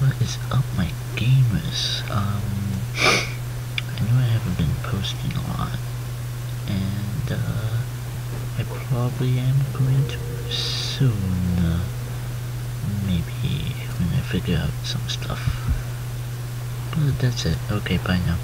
What is up, my gamers? Um, I know I haven't been posting a lot, and uh, I probably am going to soon. Maybe when I figure out some stuff. But that's it. Okay, bye now.